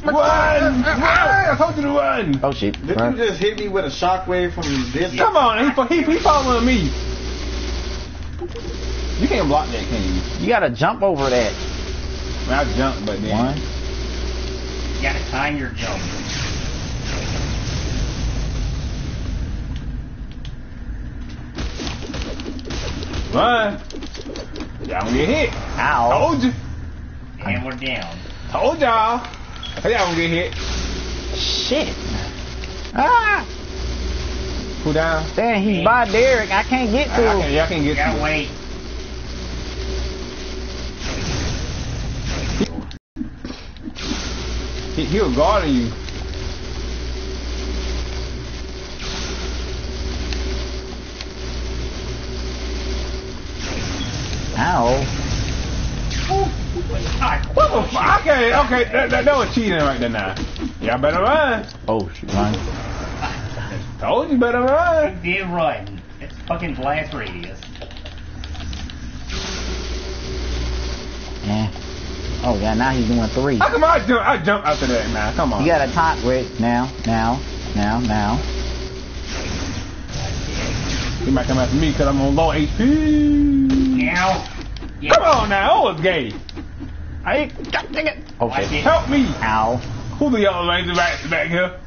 Run! Run! I told you to run. Oh shit. Did Right. you just hit me with a shockwave from this? Come on, he he, he following me. You can't block that, can you? You gotta jump over that. I, mean, I jumped, but then One. You gotta time your jump. run. Y'all gonna get hit. Ow. Told you. And we're down. Told y'all. I tell y'all gonna get hit. Shit. Ah. Who down? Damn, he's by Derek. I can't get to him. y'all can You get gotta to wait. He, he was guarding you. Ow. God, What the fuck? Okay, okay, that, that, that was cheating right there now. Y'all better run. Oh, shit. Run. Told you better run. He did run. It's fucking blast radius. Eh. Oh, yeah, now he's doing three. How come I jump? I jump after that now. Come on. You gotta top Rick. Now, now, now, now. He might come after me because I'm on low HP. Now. Yeah. Come on now, oh, it's gay. I God dang it. Oh Why shit. Help me. Ow. Who's the yellow ranger back, back here?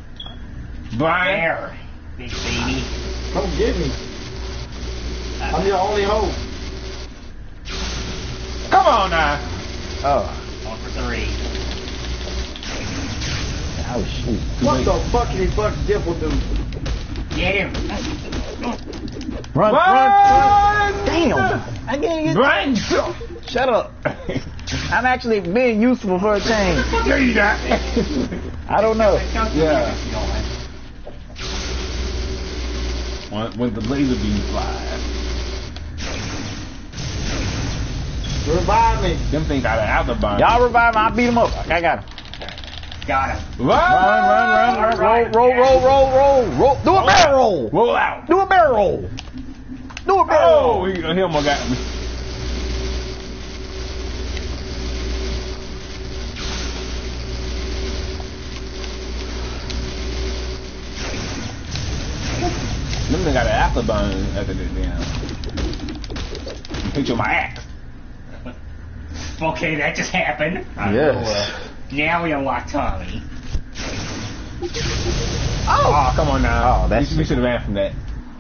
Brian. There. Big baby. Come get me. I'm your only hope. Come on now. Oh. One for three. Oh shoot. What the fuck can he fuck Dipple do? Get him. Run, run, run. Damn. I can't get. Brian. Shut up. <laughs> I'm actually being useful for a change. <laughs> There you got. <laughs> I don't know. Yeah. when, when the laser beam flies, Revive me. them things out of the afterburn. Y'all revive him. I beat him up. I got him. Got him. Run, Run, run, run, run. Roll, roll, roll, roll, roll, roll. Do a barrel roll. Roll out. Do a barrel roll. Do a barrel Oh, roll. he, he almost got me. Them niggas got an afterburn after this damn. Hit you with my axe. Okay, that just happened. Uh, yes. Uh, now we unlock Tommy. Oh, oh, come on now. Oh, that's- we, should have ran from that.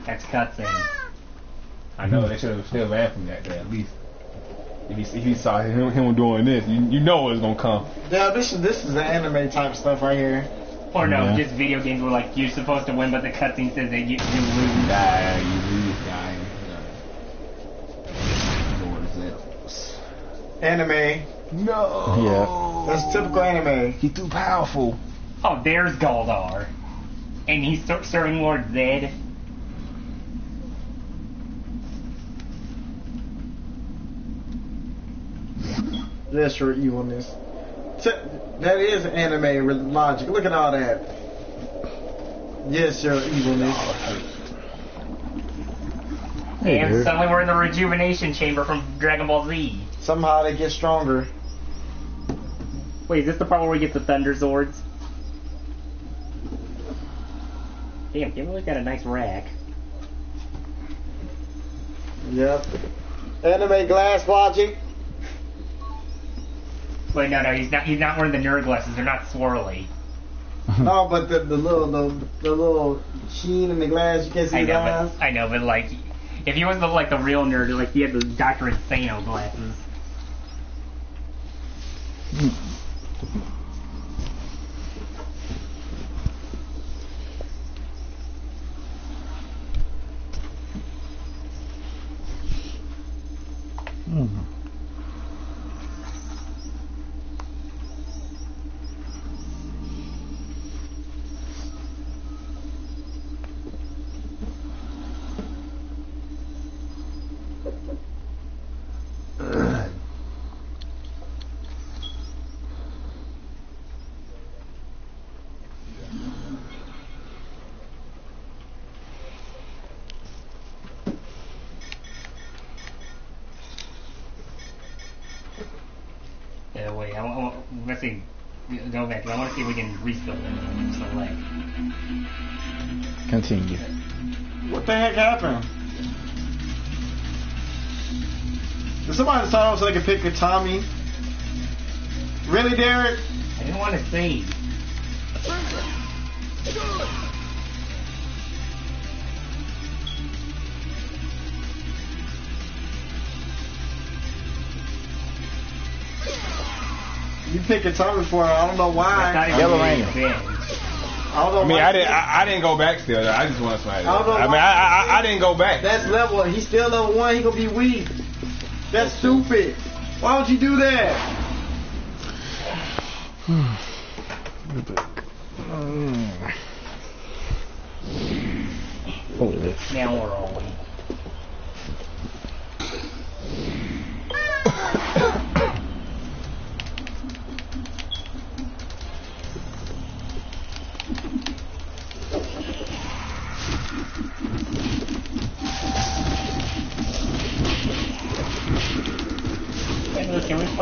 That's cutscene. I know they should have still ran from that there, at least. If he, if he saw him, him doing this, you, you know it's gonna come. Yeah, this is this is the anime type stuff right here. Or no, Yeah. just video games where like you're supposed to win, but the cutscene says that you, you lose. Die, you lose, guy. Lord Zeus. Anime. No. Yeah. That's typical anime. He's too powerful. Oh, there's Goldar. And he's ser- serving Lord Zedd. That's your evilness. T- that is anime re- logic. Look at all that. Yes, your evilness. Hey, and dude. suddenly we're in the rejuvenation chamber from Dragon Ball Z. Somehow they get stronger. Wait, is this the part where we get the Thunder Zords? Damn, Kimberly's got a nice rack. Yep. Anime glass logic. Wait, no, no, he's not. He's not wearing the nerd glasses. They're not swirly. No, <laughs> oh, but the, the little the, the little sheen in the glass you can see I the know, eyes. but I know, but like, if he was the like the real nerd, like he had the Doctor Insano glasses. Hmm. Want to see if we can refill it. Select. Continue. What the heck happened? Did somebody sign up so they can pick a Tommy? Really, Derek? I didn't want to save. You pick a Tommy for her. I don't know why. Yellow really Ranger. I I mean. I didn't. I, I didn't go back still. though. I just want to smash it. I don't know I mean, why- I, I, I didn't go back. That's level. He's still level one. He gonna be weak. That's stupid. Why would you do that? What is this? Now we're all in. <laughs>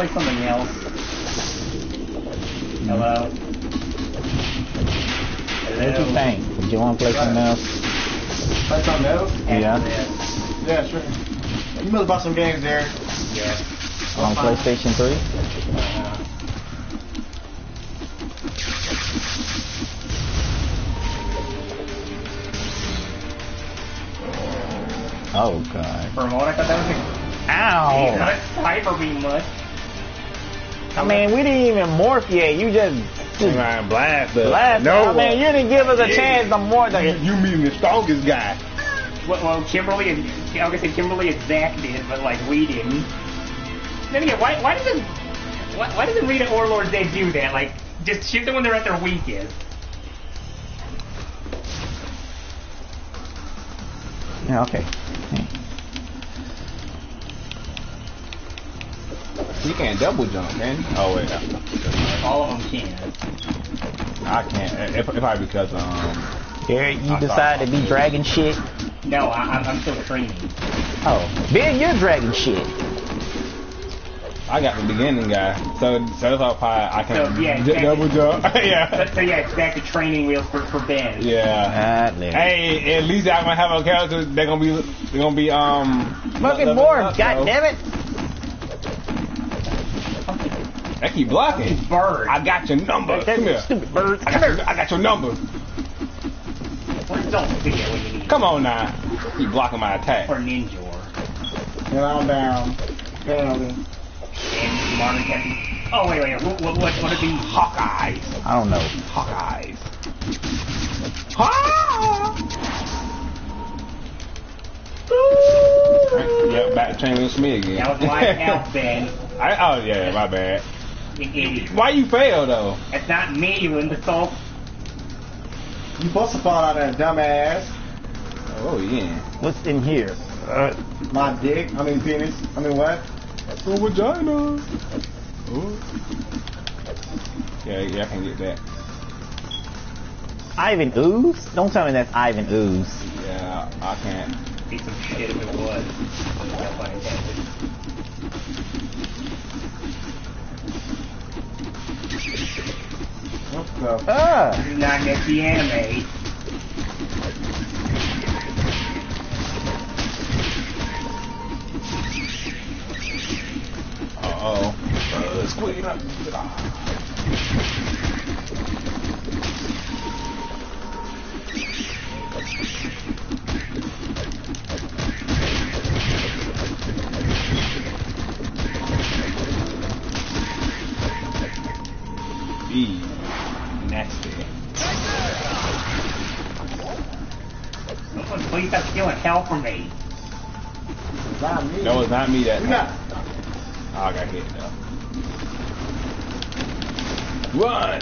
look, Can we play something else? Hello? What you think? Did you want to play something else? Play something else? Yeah. Yeah, sure. You must buy some games there. Yeah. On PlayStation 3? Uh, Oh, God. for a moment, I thought that was a Ow! not Hyper Beam much. I mean, we didn't even morph yet. You just, just Man, blast us. laughed. No. I mean, you didn't give us a chance to more you, than. you meeting the strongest guy. Well, well, Kimberly and I was gonna say Kimberly and Zach did, but like we didn't. Then again, why why doesn't why, why doesn't Rita or Lord Zedd do that? Like just shoot them when they're at their weakest. Yeah, okay. You can't double jump, can you? Oh wait, I, All of them can. I can't. If, if I because um, Here, you I decide to be dragon shit. No, I, I'm, I'm still training. Oh, Ben, you're dragon shit. I got the beginning guy, so so that's how I I can So, yeah, exactly. double jump. <laughs> Yeah, so yeah, it's back to training wheels for for Ben. yeah. Ah, there. Hey, at least I'm gonna have a character. They're gonna be they're gonna be um. Fucking more, god damn it. I keep blocking. Bird. I got your number. Come here. Stupid bird. I got, your, I got your number. Don't forget you need. Come on now. Keep blocking my attack. Or Ninja. And I'm down. Down. And modern Captain. Oh wait, wait, what what what what are these? Hawkeyes. I don't know. Hawkeyes. Ah! Yeah, back to training with me again. That was my <laughs> help, Ben. I, oh yeah, my bad. You idiot. Why you fail though? It's not me, you imbecile. You supposed to fall out of that dumbass. Oh yeah. What's in here? Uh, My dick. I mean penis. I mean what? Oh vagina. Oh. Yeah, yeah, I can get that. Ivan Ooze? Don't tell me that's Ivan Ooze. Yeah, I can't. Be some shit if it was. What the? Ah! Do not get the anime. Uh-oh. Uh, let's. E. Someone please stop stealing hell from me. Not me. That was not me that You time. Oh, I got hit though. Run!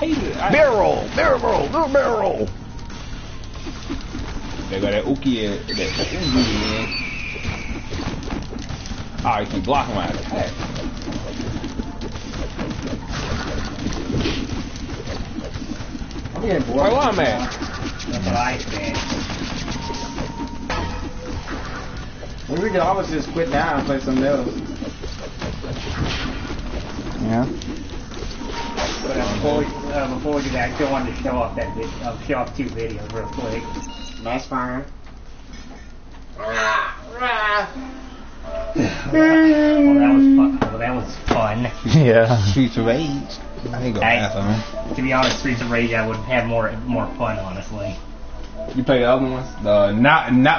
Hate. I- Barrel! Barrel! No barrel! They got that Uki in- that that Uzi in. Oh, you keep blocking my attack. I'm getting bored. Where I'm at? That's what I said. Maybe we could always just quit now and play something else. Yeah. But uh, before, we, uh, before we do that, I still wanted to show off that vid- uh, show off two videos real quick. That's fine. Well, that was fun. Well, that was fun. <laughs> Yeah. Streets of Rage. I ain't go Hey. bathroom. To be honest, Streets of Rage, I would have more more fun, honestly. You play the other ones? The not not